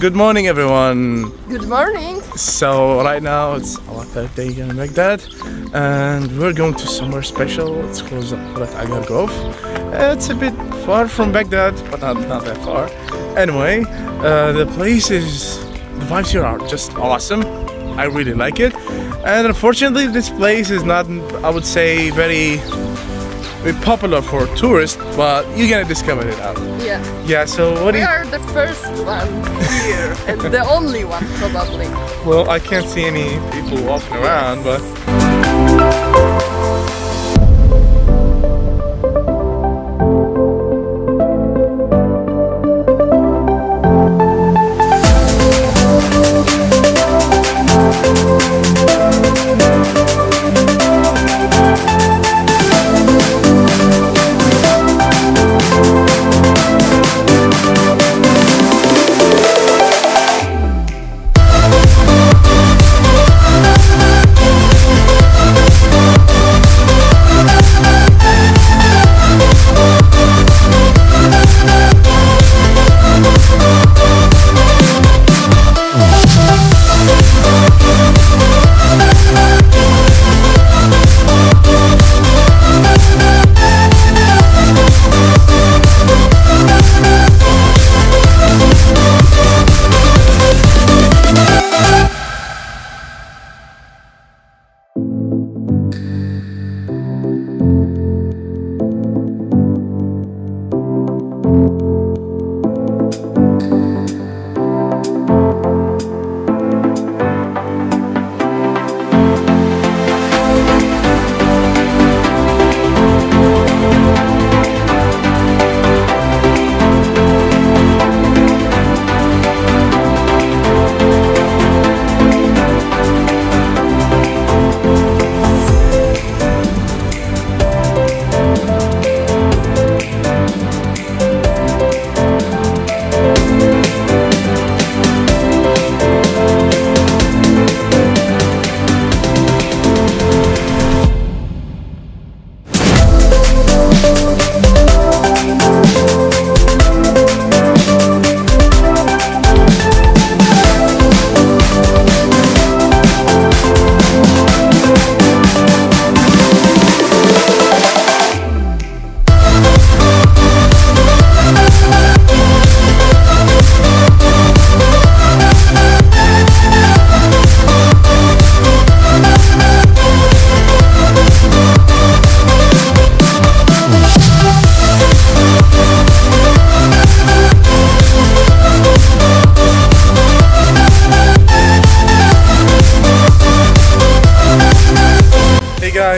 Good morning, everyone. Good morning. So right now it's our third day here in Baghdad, and we're going to somewhere special. It's called Aqar Quf. It's a bit far from Baghdad, but not not that far. Anyway, uh, the place is the vibes here are just awesome. I really like it, and unfortunately, this place is not. I would say very popular for tourists, but you're gonna discover it out. Yeah. Yeah. So what do We you? are the first one here and the only one probably. Well, I can't see any people walking around, but.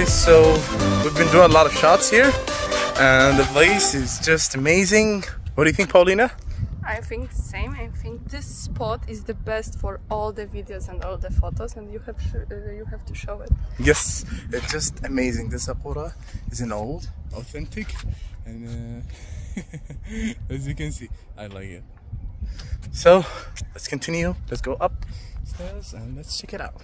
Guys, so we've been doing a lot of shots here, and the place is just amazing. What do you think, Paulina? I think the same. I think this spot is the best for all the videos and all the photos and you have uh, you have to show it. Yes, it's just amazing. This Akura is an old, authentic, and uh, as you can see, I like it. So let's continue. Let's go upstairs and let's check it out.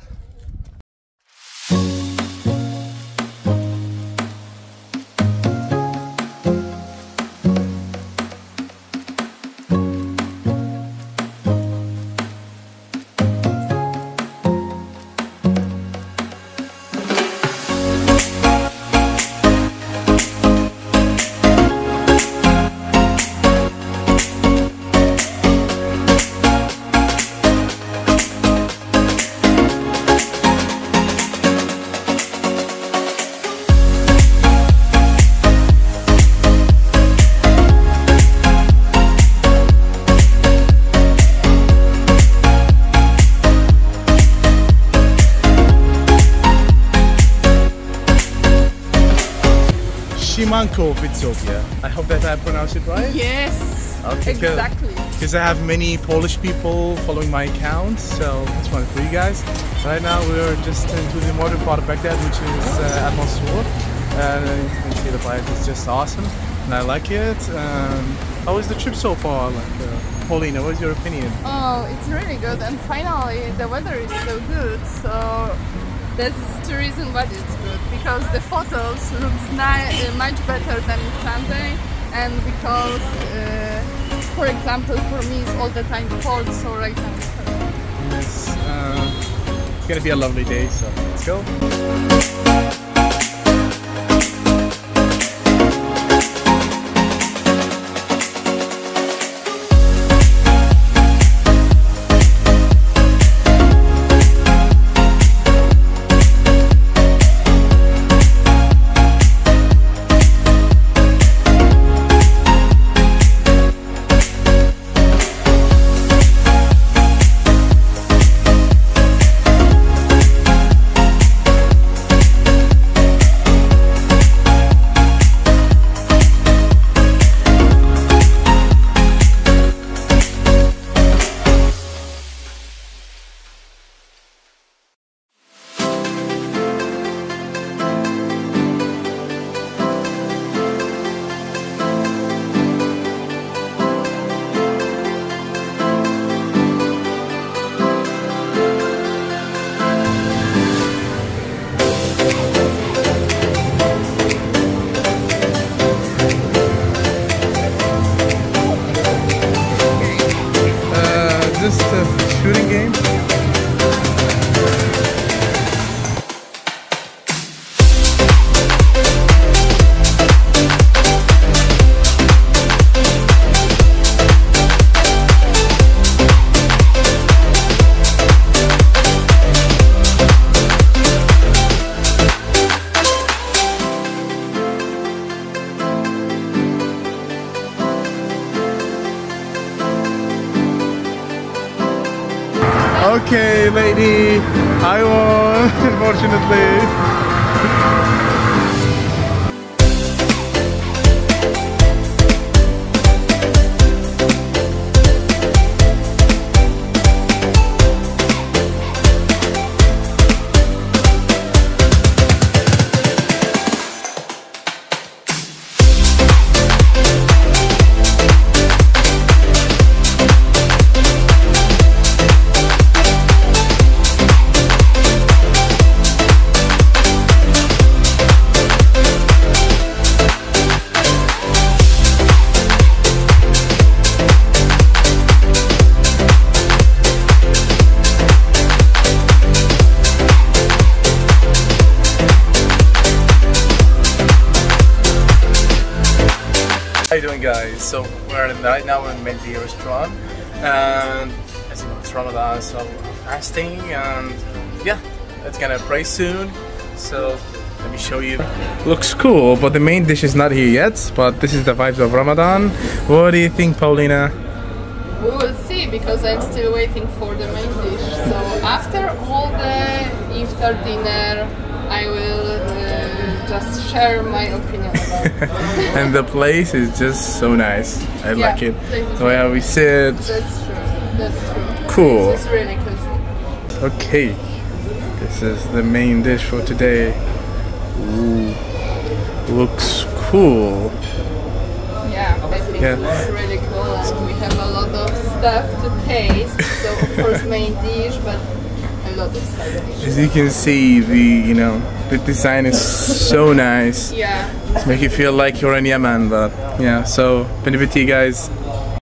Shimanko of Ethiopia. I hope that I pronounced it right. Yes. Okay, exactly. because I have many Polish people following my account, so that's one for you guys. Right now we're just into the modern part of Baghdad, which is uh, Al Mansour, and you can see the place is just awesome, and I like it. Um, how is the trip so far? Like, uh, Paulina, what's your opinion? Oh, it's really good and finally the weather is so good so that's the reason why it's good because the photos looks ni- uh, much better than Sunday and because uh, for example, for me it's all the time cold, so right now. It's, uh, it's gonna be a lovely day, so let's go. Uh, just a shooting game. Okay, lady, I won, unfortunately. You doing guys? So we're right now we're in Mandi restaurant and as you know it's Ramadan so I'm fasting and yeah it's gonna pray soon so let me show you. Looks cool but the main dish is not here yet but this is the vibes of Ramadan. What do you think Paulina? We will see because I'm still waiting for the main dish. So after all the iftar dinner, I will uh, just share my opinion. and the place is just so nice. I Yeah, like it. The way we sit. That's true. That's true. Cool. This is really cozy. Okay, this is the main dish for today. Ooh, looks cool. Yeah, I think Yeah. it's really cool and we have a lot of stuff to taste. So of course main dish, but a lot of side dishes. As you can see, the you know the design is so nice. Yeah. It's make you feel like you're in Yemen, but yeah. So, Benibiti guys,